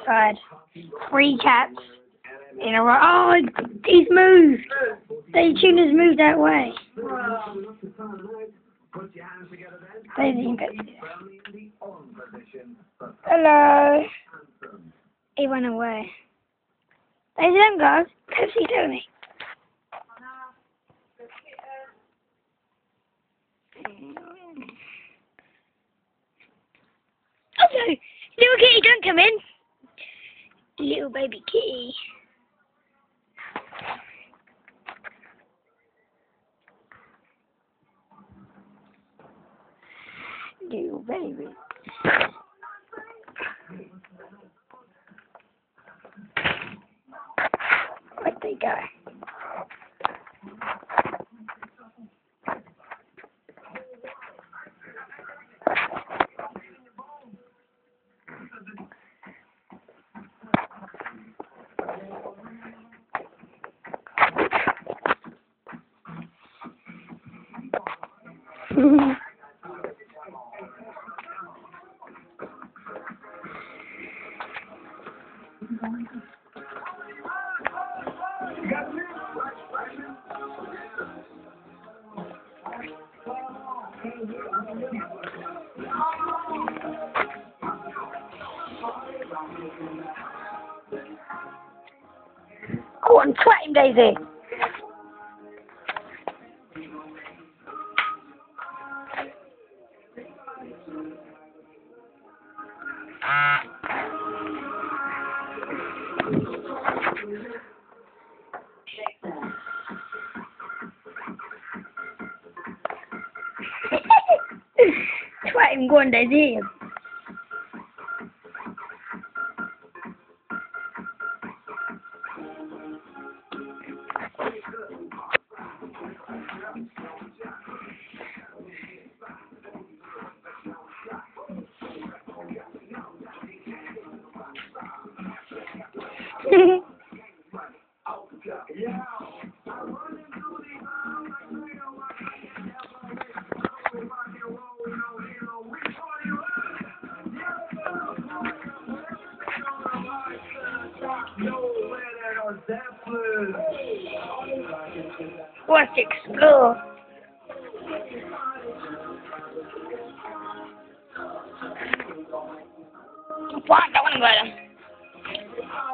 outside. Three cats in a row. Oh, he's moved. The tuna's moved that way. They didn't get Hello. He went away. They didn't go. Pepsi, Tony. Oh, no! Little kitty, don't come in. Little baby kitty. Little baby. Where'd they go? On, twat him, Daisy. Twat him, go on, Daisy. Let's explore. What? That one got